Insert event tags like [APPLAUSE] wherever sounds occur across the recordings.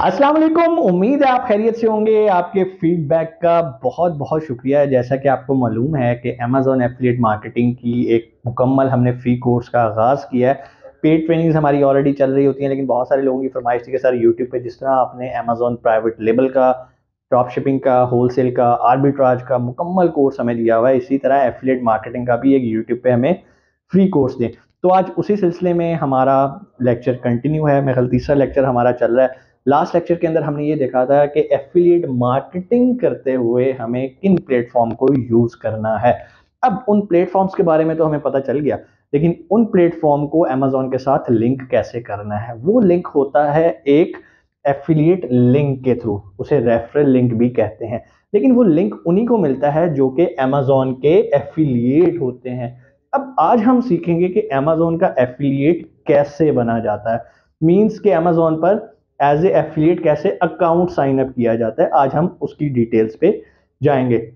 अस्सलाम वालेकुम। उम्मीद है आप खैरियत से होंगे। आपके फीडबैक का बहुत बहुत शुक्रिया। है जैसा कि आपको मालूम है कि अमेजोन एफिलिएट मार्केटिंग की एक मुकम्मल हमने फ्री कोर्स का आगाज़ किया है। पेड ट्रेनिंग्स हमारी ऑलरेडी चल रही होती हैं, लेकिन बहुत सारे लोगों की फरमाइश थी कि सर यूट्यूब पे जिस तरह आपने अमेजोन प्राइवेट लेबल का ड्रॉप शिपिंग का होलसेल का आर्बिट्राज का मुकम्मल कोर्स हमें दिया हुआ है, इसी तरह एफिलेट मार्केटिंग का भी एक यूट्यूब पे हमें फ्री कोर्स दें। तो आज उसी सिलसिले में हमारा लेक्चर कंटिन्यू है। मेरा तीसरा लेक्चर हमारा चल रहा है। लास्ट लेक्चर के अंदर हमने ये देखा था कि एफिलिएट मार्केटिंग करते हुए हमें किन प्लेटफॉर्म को यूज़ करना है। अब उन प्लेटफॉर्म्स के बारे में तो हमें पता चल गया, लेकिन उन प्लेटफॉर्म को अमेजोन के साथ लिंक कैसे करना है? वो लिंक होता है एक एफिलिएट लिंक के थ्रू उसे रेफरल लिंक भी कहते हैं। लेकिन वो लिंक उन्हीं को मिलता है जो कि अमेजोन के एफिलिएट होते हैं। अब आज हम सीखेंगे कि अमेजोन का एफिलिएट कैसे बना जाता है। मीन्स के अमेजोन पर एज ए एफिलिएट कैसे अकाउंट साइन अप किया जाता है, आज हम उसकी डिटेल्स पे जाएँगे।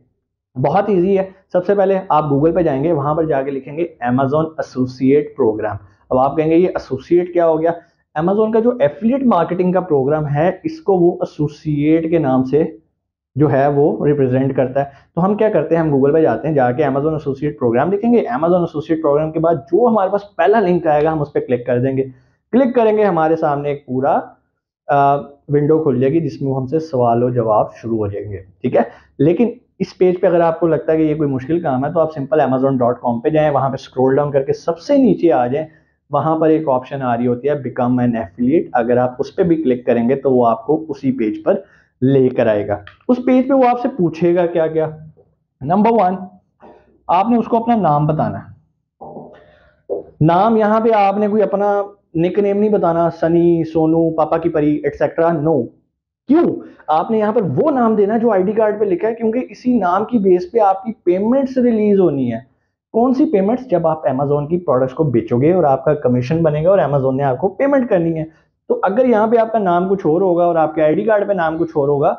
बहुत इजी है। सबसे पहले आप गूगल पे जाएँगे, वहाँ पर जाके लिखेंगे अमेजोन एसोसिएट प्रोग्राम अब आप कहेंगे, ये एसोसिएट क्या हो गया? अमेजोन का जो एफिलिएट मार्केटिंग का प्रोग्राम है, इसको वो एसोसिएट के नाम से जो है, वो रिप्रेजेंट करता है। तो हम क्या करते हैं? हम गूगल पे जाते हैं, जाके अमेजोन एसोसिएट प्रोग्राम लिखेंगे। अमेजोन एसोसिएट प्रोग्राम के बाद जो हमारे पास पहला लिंक आएगा, हम उस पर क्लिक कर देंगे। क्लिक करेंगे, हमारे सामने एक पूरा विंडो खुल जाएगी, जिसमें हमसे सवाल और जवाब शुरू हो जाएँगे, ठीक है? लेकिन इस पेज पे अगर आपको लगता है कि ये कोई मुश्किल काम है तो आप सिंपल अमेजोन डॉट कॉम पर जाएँ, वहाँ पे स्क्रोल डाउन करके सबसे नीचे आ जाएँ, वहाँ पर एक ऑप्शन आ रही होती है बिकम एन एफिलिएट अगर आप उस पर भी क्लिक करेंगे तो वो आपको उसी पेज पर लेकर आएगा। उस पेज पे वो आपसे पूछेगा क्या क्या नंबर वन आपने उसको अपना नाम बताना है। नाम यहाँ पे आपने कोई अपना निक नेम नहीं बताना सनी सोनू पापा की परी एटसेट्रा नो क्यों? आपने यहाँ पर वो नाम देना जो आईडी कार्ड पे लिखा है, क्योंकि इसी नाम की बेस पे आपकी पेमेंट्स रिलीज़ होनी है। कौन सी पेमेंट्स जब आप अमेजोन की प्रोडक्ट्स को बेचोगे और आपका कमीशन बनेगा और अमेजोन ने आपको पेमेंट करनी है। तो अगर यहाँ पे आपका नाम कुछ और होगा और आपके आईडी कार्ड पे नाम कुछ और होगा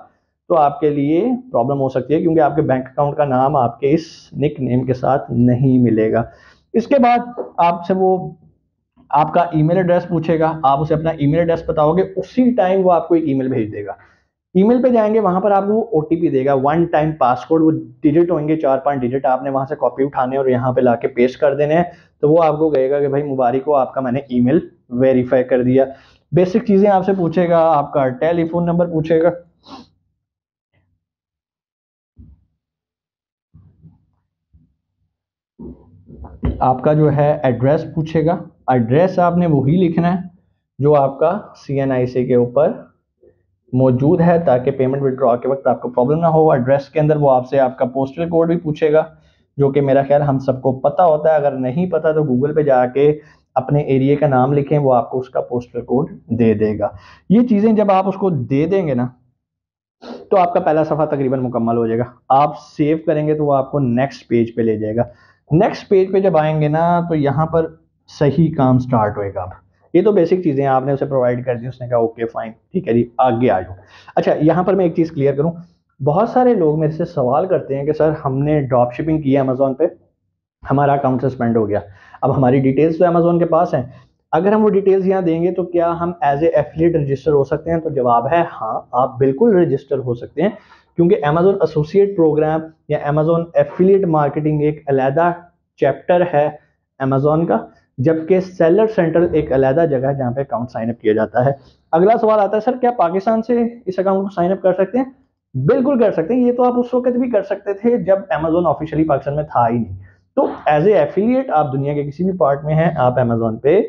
तो आपके लिए प्रॉब्लम हो सकती है, क्योंकि आपके बैंक अकाउंट का नाम आपके इस निक नेम के साथ नहीं मिलेगा। इसके बाद आपसे वो आपका ईमेल एड्रेस पूछेगा, आप उसे अपना ईमेल एड्रेस बताओगे, उसी टाइम वो आपको एक ईमेल भेज देगा। ईमेल पे जाएँगे, वहाँ पर आपको ओटीपी देगा वन टाइम पासकोड वो डिजिट होंगे, चार पाँच डिजिट आपने वहाँ से कॉपी उठाने और यहाँ पे लाके पेस्ट कर देने हैं। तो वो आपको कहेगा कि भाई मुबारक हो, आपका मैंने ईमेल वेरीफाई कर दिया। बेसिक चीज़ें आपसे पूछेगा, आपका टेलीफोन नंबर पूछेगा आपका जो है एड्रेस पूछेगा। एड्रेस आपने वही लिखना है जो आपका सी एन आई सी के ऊपर मौजूद है ताकि पेमेंट विड्रॉ के वक्त आपको प्रॉब्लम ना हो। एड्रेस के अंदर वो आपसे आपका पोस्टल कोड भी पूछेगा, जो कि मेरा ख्याल हम सबको पता होता है। अगर नहीं पता तो गूगल पे जाके अपने एरिया का नाम लिखें, वो आपको उसका पोस्टल कोड दे देगा। ये चीज़ें जब आप उसको दे देंगे ना तो आपका पहला सफ़ा तकरीबन मुकम्मल हो जाएगा। आप सेव करेंगे तो वो आपको नेक्स्ट पेज पे ले जाएगा। नेक्स्ट पेज पे जब आएँगे ना तो यहाँ पर सही काम स्टार्ट होएगा अब। ये तो बेसिक चीज़ें आपने उसे प्रोवाइड कर दी, उसने कहा ओके फाइन ठीक है जी, आगे आ जाओ। अच्छा यहाँ पर मैं एक चीज़ क्लियर करूँ। बहुत सारे लोग मेरे से सवाल करते हैं कि, सर, हमने ड्रॉप शिपिंग की है अमेजोन पे? हमारा अकाउंट सस्पेंड हो गया। अब हमारी डिटेल्स तो अमेजोन के पास हैं अगर हम वो डिटेल्स यहाँ देंगे तो क्या हम एज ए एफिलेट रजिस्टर हो सकते हैं? तो जवाब है हाँ आप बिल्कुल रजिस्टर हो सकते हैं, क्योंकि अमेजोन एसोसिएट प्रोग्राम या अमेजोन एफिलिएट मार्केटिंग एक अलहदा चैप्टर है अमेजोन का, जबकि सेलर सेंट्रल एक अलहदा जगह है जहाँ पे अकाउंट साइन अप किया जाता है। अगला सवाल आता है, सर, क्या पाकिस्तान से इस अकाउंट को साइन अप कर सकते हैं? बिल्कुल कर सकते हैं, ये तो आप उस वक्त भी कर सकते थे जब अमेजोन ऑफिशियली पाकिस्तान में था ही नहीं। तो एज ए एफिलिएट आप दुनिया के किसी भी पार्ट में हैं, आप अमेजोन पे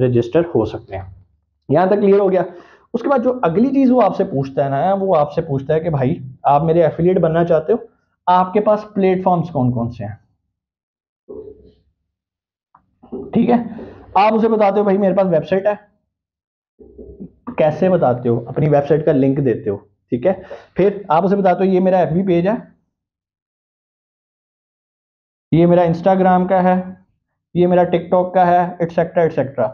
रजिस्टर हो सकते हैं। यहाँ तक क्लियर हो गया। उसके बाद जो अगली चीज़ वो आपसे पूछता है ना, वो आपसे पूछता है कि भाई, आप मेरे एफिलिएट बनना चाहते हो? आपके पास प्लेटफॉर्म्स कौन कौन से हैं? ठीक है? आप उसे बताते हो, भाई, मेरे पास वेबसाइट है। कैसे बताते हो? अपनी वेबसाइट का लिंक देते हो, ठीक है? फिर आप उसे बताते हो, ये मेरा एफबी पेज है। ये मेरा इंस्टाग्राम का है। ये मेरा टिकटॉक का है एटसेट्रा एटसेट्रा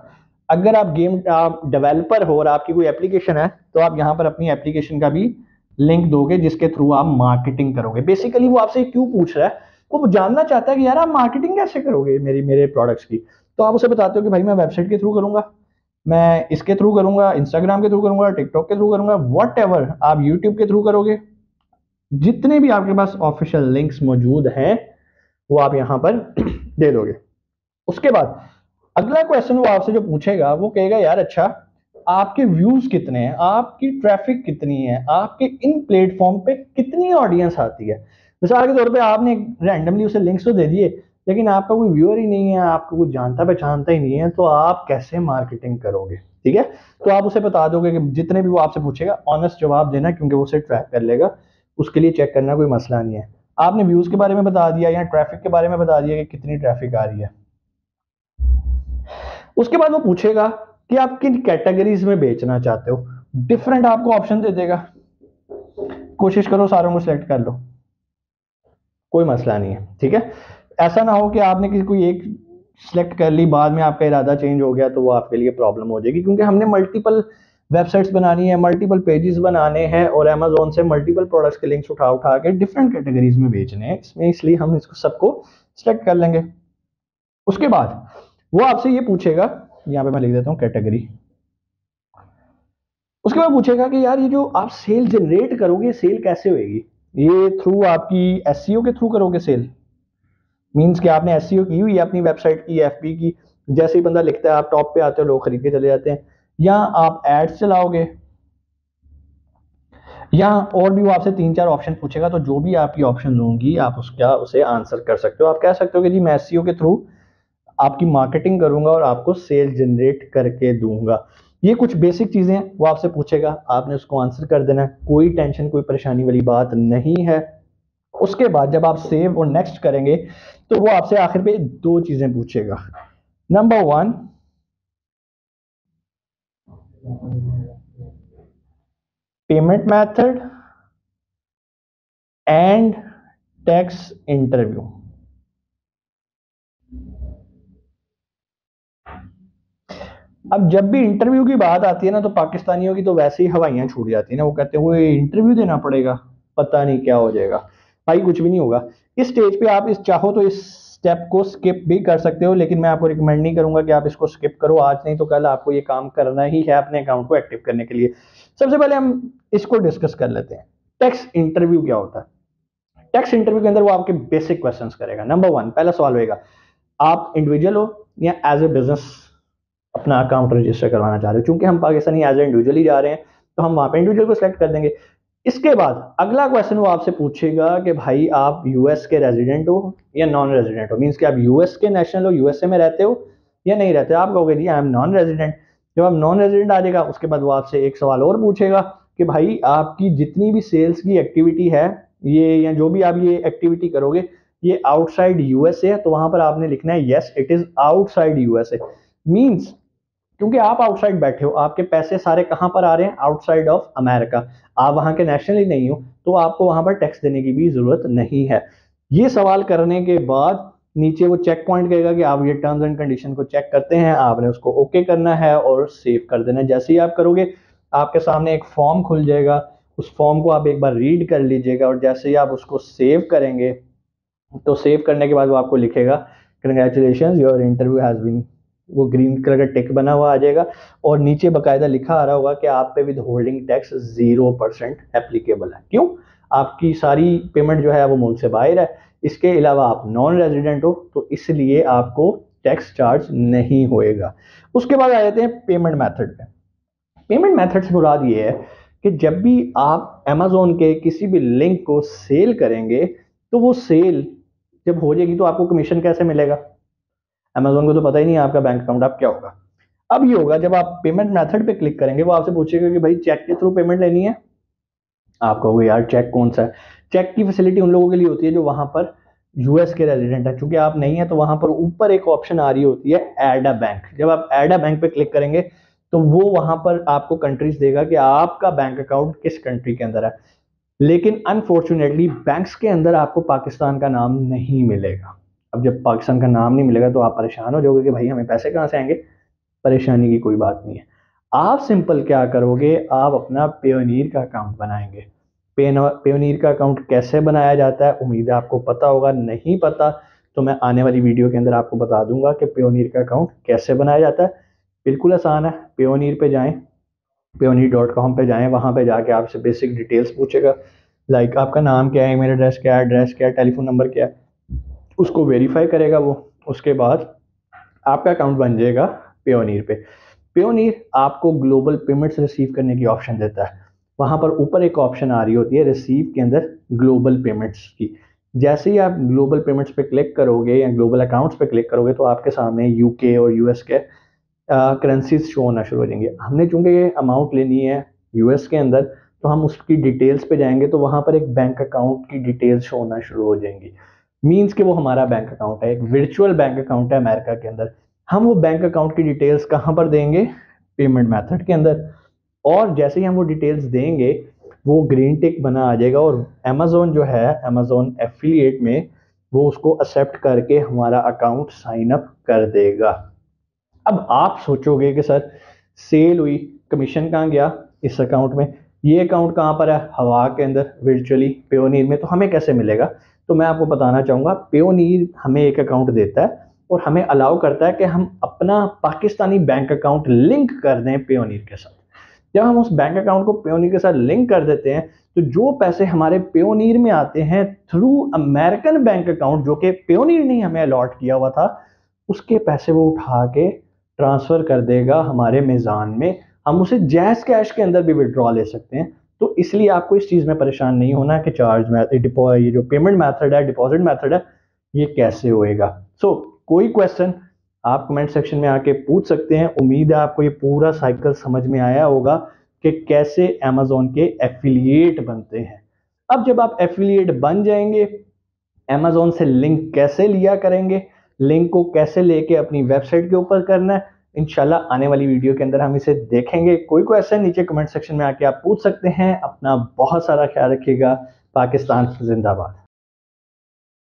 अगर आप गेम, आप डेवलपर हो और आपकी कोई एप्लीकेशन है तो आप यहाँ पर अपनी एप्लीकेशन का भी लिंक दोगे, जिसके थ्रू आप मार्केटिंग करोगे. बेसिकली वो आपसे क्यों पूछ रहा है? वो जानना चाहता है कि यार आप मार्केटिंग कैसे करोगे मेरी, मेरे प्रोडक्ट्स की? तो आप उसे बताते हो कि भाई मैं वेबसाइट के थ्रू करूँगा, मैं इसके थ्रू करूँगा इंस्टाग्राम के थ्रू करूँगा टिकटॉक के थ्रू करूँगा वट आप यूट्यूब के थ्रू करोगे, जितने भी आपके पास ऑफिशियल लिंक्स मौजूद हैं, वो आप यहाँ पर [CLEARS THROAT] दे दोगे. उसके बाद अगला क्वेश्चन वो आपसे जो पूछेगा, वो कहेगा, यार अच्छा आपके व्यूज़ कितने हैं? आपकी ट्रैफ़िक कितनी है? आपके इन प्लेटफॉर्म पे कितनी ऑडियंस आती है? मिसाल के तौर पे आपने रैंडमली उसे लिंक्स तो दे दिए, लेकिन आपका कोई व्यूअर ही नहीं है, आपको कुछ जानता पहचानता ही नहीं है तो आप कैसे मार्केटिंग करोगे? ठीक है? तो आप उसे बता दोगे कि जितने भी वो आपसे पूछेगा ऑनेस्ट जवाब देना, क्योंकि वो उसे ट्रैक कर लेगा। उसके लिए चेक करना कोई मसला नहीं है। आपने व्यूज़ के बारे में बता दिया या ट्रैफ़िक के बारे में बता दिया कि कितनी ट्रैफ़िक आ रही है? उसके बाद वो पूछेगा कि आप किन कैटेगरीज में बेचना चाहते हो। डिफरेंट आपको ऑप्शन दे देगा। कोशिश करो सारों को सिलेक्ट कर लो। कोई मसला नहीं है, ठीक है? ऐसा ना हो कि आपने किसी कोई एक सिलेक्ट कर ली, बाद में आपका इरादा चेंज हो गया तो वो आपके लिए प्रॉब्लम हो जाएगी, क्योंकि हमने मल्टीपल वेबसाइट्स बनानी है मल्टीपल पेजेस बनाने हैं और अमेजोन से मल्टीपल प्रोडक्ट्स के लिंक्स उठा उठा के डिफरेंट कैटेगरीज में बेचने हैं। इसमें इसलिए हम इसको सबको सिलेक्ट कर लेंगे। उसके बाद वो आपसे ये पूछेगा, यहाँ पे मैं लिख देता हूँ कैटेगरी उसके बाद पूछेगा कि यार ये जो आप सेल जनरेट करोगे सेल कैसे होएगी? ये थ्रू आपकी एस e के थ्रू करोगे सेल मीन्स कि आपने एस e की हुई, अपनी वेबसाइट की एफ़ की, जैसे ही बंदा लिखता है, आप टॉप पे आते हो, लोग खरीद के चले जाते हैं। या आप एड्स चलाओगे? या और भी वो आपसे तीन चार ऑप्शन पूछेगा तो जो भी आपकी ऑप्शन होंगी, आप उसका, उसे आंसर कर सकते हो। आप कह सकते हो कि जी, मैं एस e के थ्रू आपकी मार्केटिंग करूँगा और आपको सेल जनरेट करके दूँगा। ये कुछ बेसिक चीज़ें हैं, वो आपसे पूछेगा, आपने उसको आंसर कर देना है, कोई टेंशन कोई परेशानी वाली बात नहीं है। उसके बाद जब आप सेव और नेक्स्ट करेंगे तो वो आपसे आखिर पे दो चीज़ें पूछेगा। Number one payment method and tax interview अब जब भी इंटरव्यू की बात आती है ना तो पाकिस्तानियों की तो वैसे ही हवाइयाँ छूट जाती है ना। वो कहते हैं वो इंटरव्यू देना पड़ेगा। पता नहीं क्या हो जाएगा। भाई, कुछ भी नहीं होगा। इस स्टेज पे आप इस, चाहो तो इस स्टेप को स्किप भी कर सकते हो, लेकिन मैं आपको रिकमेंड नहीं करूँगा कि आप इसको स्किप करो आज नहीं तो कल आपको ये काम करना ही है अपने अकाउंट को एक्टिव करने के लिए। सबसे पहले हम इसको डिस्कस कर लेते हैं। टैक्स इंटरव्यू क्या होता है? टैक्स इंटरव्यू के अंदर वो आपके बेसिक क्वेश्चन करेगा। नंबर वन पहला सवाल होगा आप इंडिविजुअल हो या एज ए बिज़नेस अपना अकाउंट रजिस्टर करवाना चाह रहे हो। चूँकि हम पाकिस्तानी एज इंडिविजुअल जा रहे हैं तो हम वहाँ पे इंडिविजुअल को सिलेक्ट कर देंगे। इसके बाद अगला क्वेश्चन वो आपसे पूछेगा कि भाई आप यूएस के रेजिडेंट हो या नॉन रेजिडेंट हो? मीन्स कि आप यूएस के नेशनल हो यूएसए में रहते हो या नहीं रहते? आप कहोगे, जी आई एम नॉन रेजिडेंट जब आप नॉन रेजिडेंट आ जाएगा, उसके बाद वो आपसे एक सवाल और पूछेगा कि भाई आपकी जितनी भी सेल्स की एक्टिविटी है, ये या जो भी आप ये एक्टिविटी करोगे, ये आउटसाइड यूएसए है? तो वहाँ पर आपने लिखना है yes it is outside USA means क्योंकि आप आउटसाइड बैठे हो, आपके पैसे सारे कहाँ पर आ रहे हैं? आउटसाइड ऑफ़ अमेरिका आप वहाँ के नेशनल ही नहीं हो तो आपको वहाँ पर टैक्स देने की भी ज़रूरत नहीं है। ये सवाल करने के बाद नीचे वो चेक पॉइंट कहेगा कि आप ये टर्म्स एंड कंडीशन को चेक करते हैं, आपने उसको ओके okay करना है और सेव कर देना है। जैसे ही आप करोगे, आपके सामने एक फॉर्म खुल जाएगा। उस फॉर्म को आप एक बार रीड कर लीजिएगा और जैसे ही आप उसको सेव करेंगे तो सेव करने के बाद वो आपको लिखेगा congratulation your interview has been वो ग्रीन कलर का टिक बना हुआ आ जाएगा। और नीचे बकायदा लिखा आ रहा होगा कि आप पे withholding tax zero percent applicable है। क्यों? आपकी सारी पेमेंट जो है वो मुल्क से बाहर है। इसके अलावा आप नॉन रेजिडेंट हो तो इसलिए आपको टैक्स चार्ज नहीं होएगा। उसके बाद आ जाते हैं पेमेंट मैथड पे। पेमेंट मेथड से मुराद ये है कि जब भी आप अमेजोन के किसी भी लिंक को सेल करेंगे तो वो सेल जब हो जाएगी तो आपको कमीशन कैसे मिलेगा? अमेजोन को तो पता ही नहीं है आपका बैंक अकाउंट आप क्या होगा। अब ये होगा, जब आप पेमेंट मेथड पे क्लिक करेंगे, वो आपसे पूछेगा कि भाई चेक के थ्रू पेमेंट लेनी है? आप कहोगे, यार चेक कौन सा है? चेक की फैसिलिटी उन लोगों के लिए होती है जो वहाँ पर यूएस के रेजिडेंट है। चूँकि आप नहीं है तो वहाँ पर ऊपर एक ऑप्शन आ रही होती है एड अ बैंक जब आप एड अ बैंक पे क्लिक करेंगे तो वो वहाँ पर आपको कंट्रीज़ देगा कि आपका बैंक अकाउंट किस कंट्री के अंदर है। लेकिन अनफॉर्चुनेटली बैंक्स के अंदर आपको पाकिस्तान का नाम नहीं मिलेगा। अब जब पाकिस्तान का नाम नहीं मिलेगा तो आप परेशान हो जाओगे कि भाई हमें पैसे कहाँ से आएँगे? परेशानी की कोई बात नहीं है। आप सिंपल क्या करोगे? आप अपना पेनीर का अकाउंट बनाएँगे। पेनीर का अकाउंट कैसे बनाया जाता है? उम्मीद है आपको पता होगा। नहीं पता तो मैं आने वाली वीडियो के अंदर आपको बता दूँगा कि पेनीर का अकाउंट कैसे बनाया जाता है। बिल्कुल आसान है। पेयोनीर पे जाएँ। पेयोनीर डॉट कॉम पर जाएँ। वहाँ पर जाके आपसे बेसिक डिटेल्स पूछेगा। लाइक आपका नाम क्या है? ईमेल एड्रेस क्या है? एड्रेस क्या है? टेलीफोन नंबर क्या है? उसको वेरीफाई करेगा वो। उसके बाद आपका अकाउंट बन जाएगा पेयोनीर पे। पेयोनीर आपको ग्लोबल पेमेंट्स रिसीव करने की ऑप्शन देता है। वहाँ पर ऊपर एक ऑप्शन आ रही होती है रिसीव के अंदर ग्लोबल पेमेंट्स की। जैसे ही आप ग्लोबल पेमेंट्स पे क्लिक करोगे या ग्लोबल अकाउंट्स पे क्लिक करोगे तो आपके सामने यूके और यूएस के करेंसीज शो होना शुरू हो जाएँगे। हमने चूँकि ये अमाउंट लेनी है यूएस के अंदर तो हम उसकी डिटेल्स पे जाएँगे तो वहाँ पर एक बैंक अकाउंट की डिटेल्स शो होना शुरू हो जाएँगी। मीन्स कि वो हमारा बैंक अकाउंट है, एक वर्चुअल बैंक अकाउंट है अमेरिका के अंदर। हम वो बैंक अकाउंट की डिटेल्स कहाँ पर देंगे? पेमेंट मेथड के अंदर। और जैसे ही हम वो डिटेल्स देंगे, वो ग्रीन टिक बना आ जाएगा और अमेजोन जो है अमेजोन एफिलिएट में वो उसको एक्सेप्ट करके हमारा अकाउंट साइन अप कर देगा। अब आप सोचोगे कि सर सेल हुई कमीशन कहाँ गया इस अकाउंट में? ये अकाउंट कहाँ पर है? हवा के अंदर वर्चुअली पेयोनीर में। तो हमें कैसे मिलेगा? तो मैं आपको बताना चाहूँगा पेयोनीर हमें एक अकाउंट देता है और हमें अलाउ करता है कि हम अपना पाकिस्तानी बैंक अकाउंट लिंक कर दें पेयोनीर के साथ। जब हम उस बैंक अकाउंट को पेयोनीर के साथ लिंक कर देते हैं तो जो पैसे हमारे पेयोनीर में आते हैं थ्रू अमेरिकन बैंक अकाउंट जो कि पेयोनीर ने हमें अलॉट किया हुआ था, उसके पैसे वो उठा के ट्रांसफ़र कर देगा हमारे मेज़ान में। हम उसे जैस कैश के अंदर भी विड्रॉ ले सकते हैं। तो इसलिए आपको इस चीज़ में परेशान नहीं होना कि चार्ज ये जो पेमेंट मैथड है डिपॉजिट मैथड है ये कैसे होएगा। सो so, कोई क्वेश्चन आप कमेंट सेक्शन में आके पूछ सकते हैं। उम्मीद है आपको ये पूरा साइकिल समझ में आया होगा कि कैसे अमेजोन के एफिलिएट बनते हैं। अब जब आप एफिलिएट बन जाएँगे अमेजोन से लिंक कैसे लिया करेंगे लिंक को कैसे लेके अपनी वेबसाइट के ऊपर करना है इनशाला आने वाली वीडियो के अंदर हम इसे देखेंगे। कोई कोई ऐसा नीचे कमेंट सेक्शन में आके आप पूछ सकते हैं। अपना बहुत सारा ख्याल रखिएगा। पाकिस्तान जिंदाबाद।